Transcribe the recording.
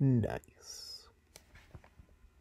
Nice.